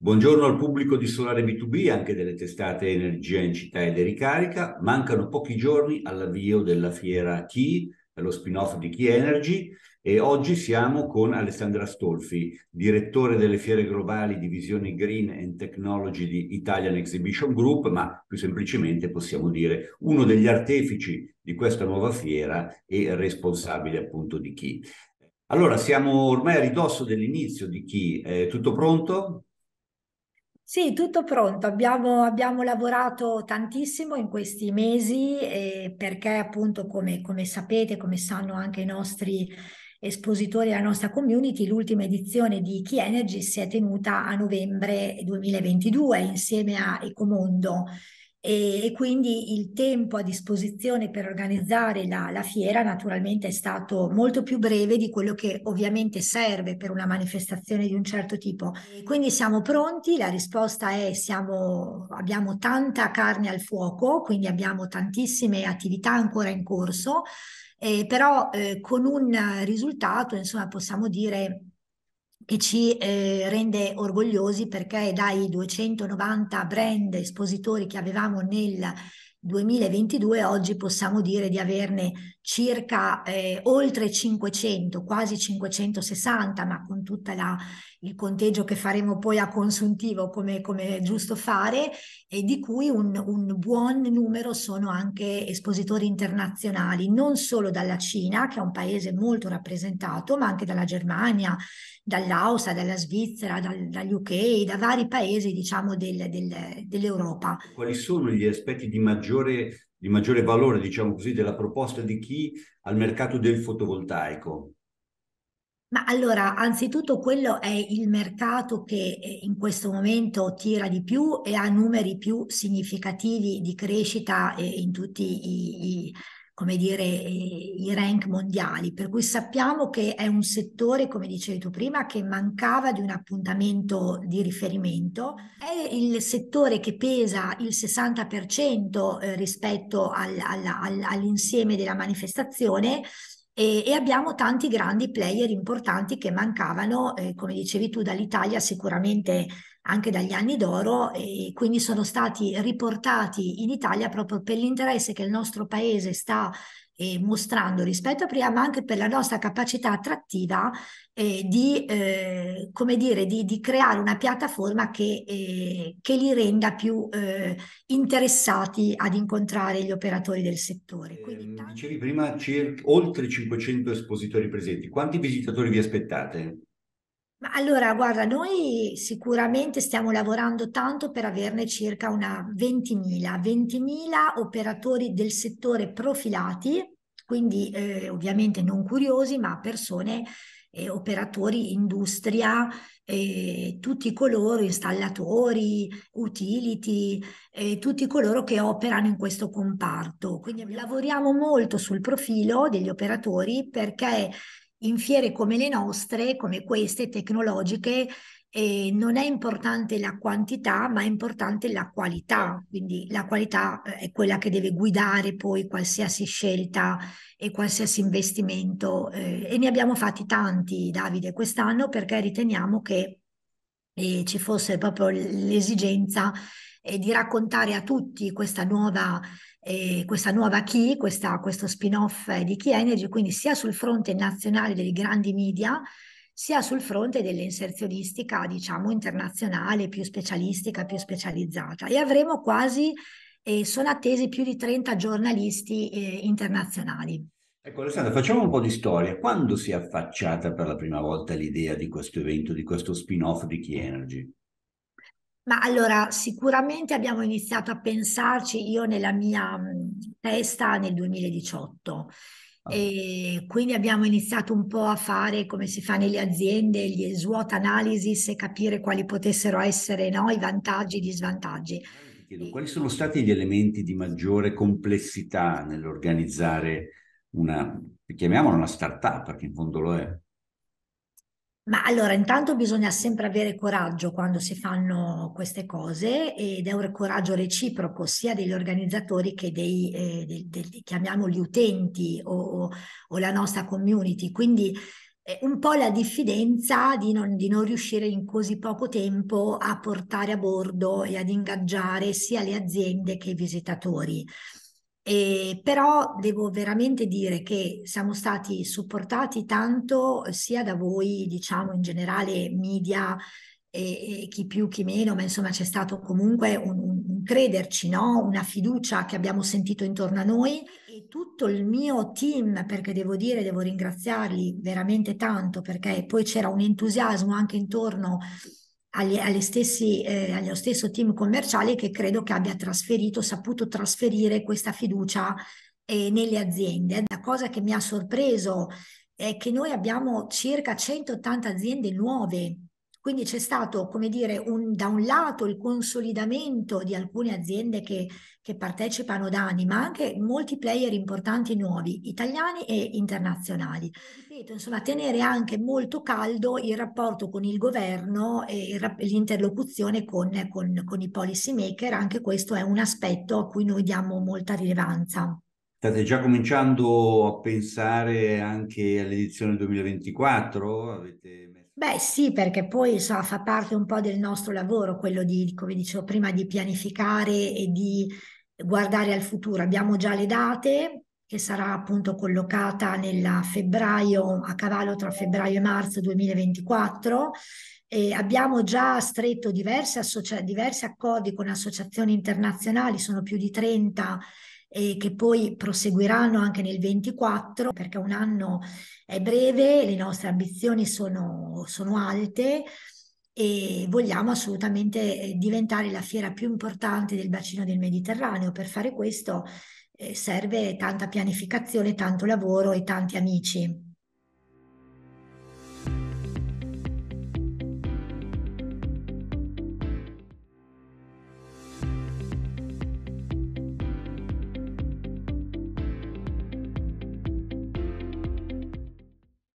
Buongiorno al pubblico di Solare B2B, anche delle testate Energia in città ed Ericarica. Mancano pochi giorni all'avvio della fiera Key, lo spin-off di Key Energy, e oggi siamo con Alessandra Stolfi, direttore delle fiere globali divisione Green and Technology di Italian Exhibition Group, ma più semplicemente possiamo dire uno degli artefici di questa nuova fiera e responsabile appunto di Key. Allora, siamo ormai a ridosso dell'inizio di Key, è tutto pronto? Sì, tutto pronto. Abbiamo, abbiamo lavorato tantissimo in questi mesi eh, perché appunto come, come sapete, come sanno anche i nostri espositori della nostra community, l'ultima edizione di Key Energy si è tenuta a novembre 2022 insieme a Ecomondo e, e quindi il tempo a disposizione per organizzare la, la, fiera naturalmente è stato molto più breve di quello che ovviamente serve per una manifestazione di un certo tipo. Quindi siamo pronti, la risposta è siamo, abbiamo tanta carne al fuoco, quindi abbiamo tantissime attività ancora in corso, eh, però eh, con un risultato, insomma, possiamo dire che ci eh, rende orgogliosi perché dai 290 brand espositori che avevamo nel 2022 oggi possiamo dire di averne circa eh, oltre 500, quasi 560, ma con tutto il conteggio che faremo poi a consuntivo come, come è giusto fare, e di cui un, un, buon numero sono anche espositori internazionali, non solo dalla Cina, che è un paese molto rappresentato, ma anche dalla Germania, dall'Austria, dalla Svizzera, dal, dagli UK, da vari paesi diciamo del, del, dell'Europa. Quali sono gli aspetti di maggiore di maggiore valore, diciamo così, della proposta di chi al mercato del fotovoltaico? Ma allora, anzitutto quello è il mercato che eh, in questo momento tira di più e ha numeri più significativi di crescita eh, in tutti i, i come dire, i rank mondiali, per cui sappiamo che è un settore, come dicevi tu prima, che mancava di un appuntamento di riferimento, è il settore che pesa il 60% eh, rispetto al, al, all'insieme della manifestazione e, e, abbiamo tanti grandi player importanti che mancavano, eh, come dicevi tu, dall'Italia sicuramente anche dagli anni d'oro e quindi sono stati riportati in Italia proprio per l'interesse che il nostro paese sta eh, mostrando rispetto a prima, ma anche per la nostra capacità attrattiva eh, di, eh, come dire, di, di, creare una piattaforma che, eh, che li renda più eh, interessati ad incontrare gli operatori del settore. Quindi, tanti... Dicevi prima circa oltre 500 espositori presenti, quanti visitatori vi aspettate? Allora, guarda, noi sicuramente stiamo lavorando tanto per averne circa una 20.000, 20.000 operatori del settore profilati, quindi eh, ovviamente non curiosi, ma persone, eh, operatori, industria, eh, tutti coloro, installatori, utility, eh, tutti coloro che operano in questo comparto. Quindi lavoriamo molto sul profilo degli operatori perché in fiere come le nostre, come queste tecnologiche, eh, non è importante la quantità, ma è importante la qualità. Quindi la qualità eh, è quella che deve guidare poi qualsiasi scelta e qualsiasi investimento. Eh, e ne abbiamo fatti tanti, Davide, quest'anno perché riteniamo che eh, ci fosse proprio l'esigenza eh, di raccontare a tutti questa nuova eh, questa nuova key, questa, questo spin-off di Key Energy, quindi sia sul fronte nazionale dei grandi media, sia sul fronte dell'inserzionistica, diciamo, internazionale, più specialistica, più specializzata. E avremo quasi, eh, sono attesi più di 30 giornalisti eh, internazionali. Ecco Alessandra, facciamo un po' di storia. Quando si è affacciata per la prima volta l'idea di questo evento, di questo spin-off di Key Energy? Ma allora, sicuramente abbiamo iniziato a pensarci, io nella mia testa nel 2018. Ah. E quindi abbiamo iniziato un po' a fare come si fa nelle aziende, gli SWOT analysis e capire quali potessero essere no, i vantaggi e gli svantaggi. Chiedo, quali sono stati gli elementi di maggiore complessità nell'organizzare una, chiamiamola una startup, perché in fondo lo è? Ma allora, intanto bisogna sempre avere coraggio quando si fanno queste cose ed è un coraggio reciproco sia degli organizzatori che dei, eh, dei, dei chiamiamoli utenti o, o, o, la nostra community. Quindi un po' la diffidenza di non, di non, riuscire in così poco tempo a portare a bordo e ad ingaggiare sia le aziende che i visitatori. E però devo veramente dire che siamo stati supportati tanto sia da voi, diciamo in generale media e, e chi più chi meno, ma insomma c'è stato comunque un, un crederci, no? una fiducia che abbiamo sentito intorno a noi e tutto il mio team, perché devo dire, devo ringraziarli veramente tanto perché poi c'era un entusiasmo anche intorno agli, agli stessi, eh, allo stesso team commerciale che credo che abbia trasferito, saputo trasferire questa fiducia eh, nelle aziende. La cosa che mi ha sorpreso è che noi abbiamo circa 180 aziende nuove quindi c'è stato, come dire, un, da un lato il consolidamento di alcune aziende che, che, partecipano da anni, ma anche molti player importanti nuovi, italiani e internazionali. Ripeto, insomma, tenere anche molto caldo il rapporto con il governo e l'interlocuzione con, con, con i policy maker, anche questo è un aspetto a cui noi diamo molta rilevanza. State già cominciando a pensare anche all'edizione 2024? Avete Beh sì, perché poi so, fa parte un po' del nostro lavoro, quello di, come dicevo prima, di pianificare e di guardare al futuro. Abbiamo già le date, che sarà appunto collocata nel febbraio, a cavallo tra febbraio e marzo 2024. E abbiamo già stretto diversi, associa- diversi accordi con associazioni internazionali, sono più di 30 e che poi proseguiranno anche nel 24 perché un anno è breve, le nostre ambizioni sono, sono alte e vogliamo assolutamente eh, diventare la fiera più importante del bacino del Mediterraneo. Per fare questo eh, serve tanta pianificazione, tanto lavoro e tanti amici.